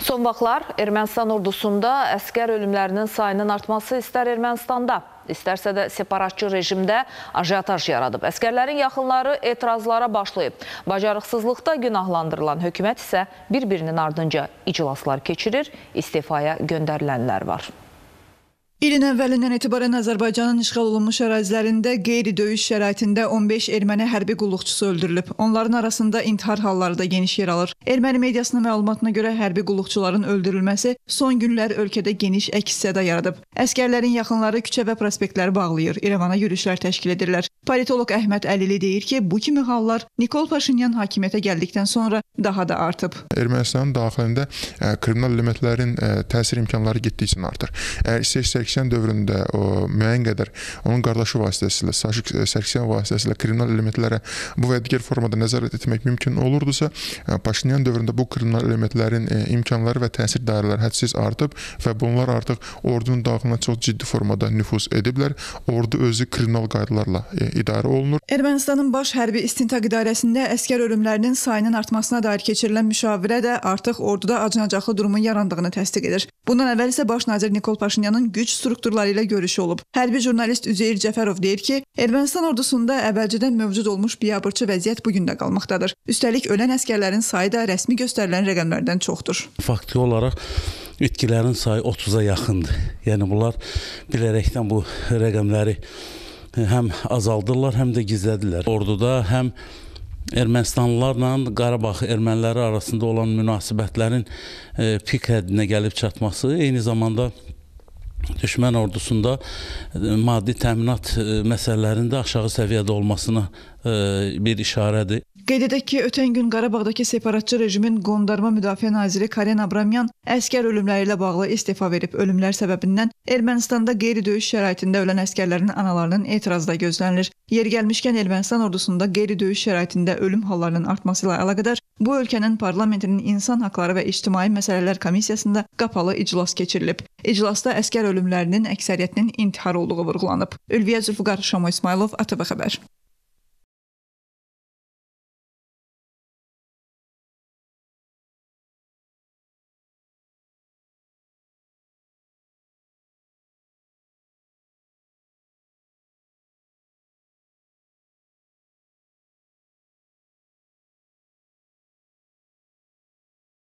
Son vaxtlar Ermənistan ordusunda əskər ölümlərinin sayının artması istər Ermənistanda, istərsə də separatçı rejimdə ajiyataj yaradıb. Əskərlərin yaxınları etirazlara başlayıb. Bacarıqsızlıqda günahlandırılan hökumət isə bir-birinin ardınca iclaslar keçirir, istifaya göndərilənlər var. İlin əvvəlindən etibarən Azərbaycanın işğal olunmuş ərazilərində qeyri-döyüş şəraitində 15 erməni hərbi qulluqçusu öldürülüb. Onların arasında intihar halları da geniş yer alır. Erməni mediasının məlumatına görə hərbi qulluqçuların öldürülməsi son günlər ölkədə geniş əks-səda yaradıb. Əskərlərin yaxınları küçə və prospektləri bağlayır, İrəvana yürüşlər təşkil edirlər. Politoloq Əhməd Əlili deyir ki, bu kimi hallar Nikol Paşinyan hakimiyyətə gəldikdən sonra daha da artıb. Ermənistanın daxilində ə, kriminal elementlərin ə, təsir imkanları getdikcə artır. Əgər istək Sərkisyan dövründə o müəyyən qədər onun qardaşı vasitəsilə, Saşik Sərkisyan vasitəsilə kriminal elementlərə bu və digər formada nəzarət etmək mümkün olurdusa, Paşinyan dövründə bu kriminal elementlərin imkanları və təsir dairələri hədsiz artıb və bunlar artıq ordunun daxilinə çox ciddi formada nüfuz ediblər. Ordu özü kriminal qaydalarla idarə olunur. Ermənistanın Baş Hərbi İstintaq İdarəsində əskər ölümlərinin sayının artmasına dair keçirilən müşavirə də artıq orduda acınacaqlı durumun yarandığını təsdiq edir. Bundan əvvəl isə baş nazir Nikol Paşinyanın güc strukturları ilə görüşü olub. Hərbi jurnalist Üzeyir Cəfərov deyir ki, Ermənistan ordusunda əvvəlcədən mövcud olmuş biabırçı vəziyyət bu gün də qalmaqdadır. Üstəlik ölən əskərlərin sayı da rəsmi göstərilən rəqəmlərdən çoxdur. Faktiki olaraq itkilərin sayı 30-a yaxındır. Yəni bunlar bilərəkdən bu rəqəmləri həm azaldırlar, həm də gizlədirlər. Orduda həm Ermənistanlılarla Qarabağ erməniləri arasında olan münasibətlərin e, pik həddinə gəlib çatması, eyni zamanda düşmən ordusunda e, maddi təminat e, məsələlərində aşağı səviyyədə olmasına e, bir işarədir. Qeyd edək ki, ötən gün Qarabağdakı separatçı rejimin qondarma müdafiə naziri Karen Abramyan əskər ölümləri ilə bağlı istefa verib. Ölümlər səbəbindən Ermənistanda qeyri-döyüş şəraitində ölən əskərlərin analarının etirazda gözlənilir. Yer gəlmişkən Ermənistan ordusunda qeyri-döyüş şəraitində ölüm hallarının artması ilə əlaqədar bu ölkənin parlamentinin insan haqları və ictimai məsələlər komissiyasında qapalı iclas keçirilib. İclasda əskər ölümlərinin əksəriyyətinin intihar olduğu vurğulanıb. Ülviyə Zülfüqar Şamo İsmailov, ATV xəbər.